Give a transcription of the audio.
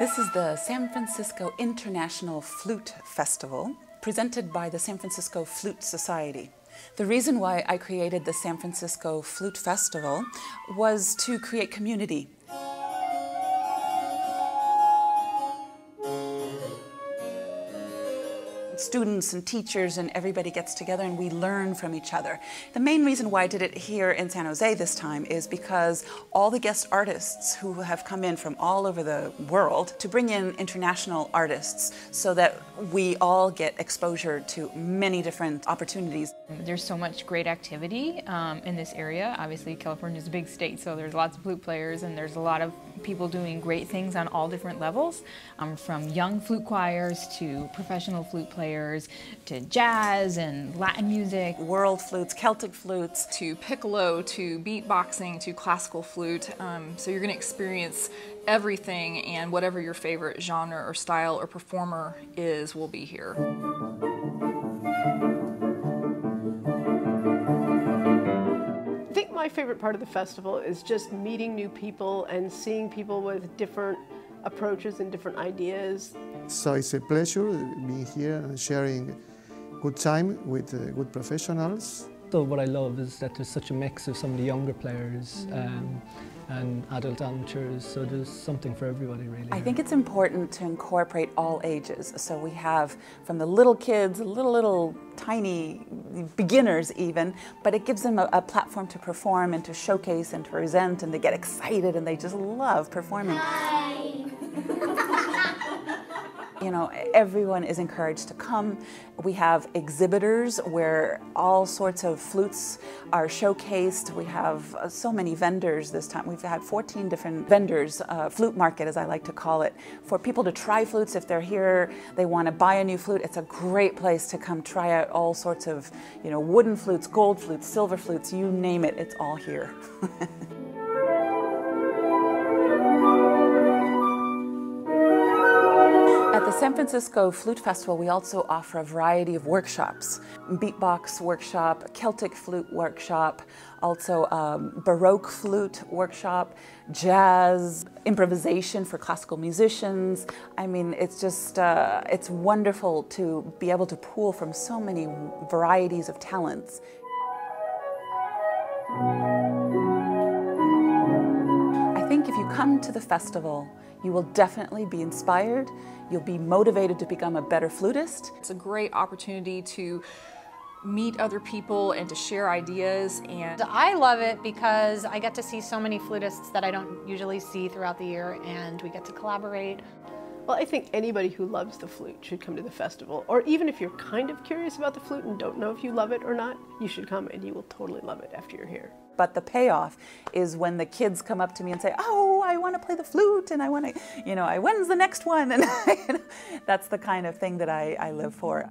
This is the San Francisco International Flute Festival, presented by the San Francisco Flute Society. The reason why I created the San Francisco Flute Festival was to create community students and teachers and everybody gets together and we learn from each other. The main reason why I did it here in San Jose this time is because all the guest artists who have come in from all over the world to bring in international artists so that we all get exposure to many different opportunities. There's so much great activity um, in this area. Obviously California is a big state so there's lots of flute players and there's a lot of people doing great things on all different levels um, from young flute choirs to professional flute players players to jazz and Latin music. World flutes, Celtic flutes. To piccolo, to beatboxing, to classical flute. Um, so you're going to experience everything and whatever your favorite genre or style or performer is will be here. I think my favorite part of the festival is just meeting new people and seeing people with different approaches and different ideas. So it's a pleasure being here and sharing good time with uh, good professionals. So what I love is that there's such a mix of some of the younger players um, and adult amateurs, so there's something for everybody really. I think it's important to incorporate all ages. So we have from the little kids, little, little tiny beginners even, but it gives them a, a platform to perform and to showcase and to present and they get excited and they just love performing. Hi. You know, everyone is encouraged to come. We have exhibitors where all sorts of flutes are showcased. We have uh, so many vendors this time. We've had 14 different vendors, uh, flute market as I like to call it, for people to try flutes if they're here, they want to buy a new flute. It's a great place to come try out all sorts of, you know, wooden flutes, gold flutes, silver flutes, you name it, it's all here. San Francisco Flute Festival, we also offer a variety of workshops. Beatbox workshop, Celtic flute workshop, also um, Baroque flute workshop, jazz, improvisation for classical musicians. I mean, it's just, uh, it's wonderful to be able to pull from so many varieties of talents. Come to the festival, you will definitely be inspired. You'll be motivated to become a better flutist. It's a great opportunity to meet other people and to share ideas and I love it because I get to see so many flutists that I don't usually see throughout the year and we get to collaborate. Well, I think anybody who loves the flute should come to the festival. Or even if you're kind of curious about the flute and don't know if you love it or not, you should come and you will totally love it after you're here. But the payoff is when the kids come up to me and say, "Oh, I want to play the flute, and I want to, you know, I when's the next one?" And that's the kind of thing that I, I live for.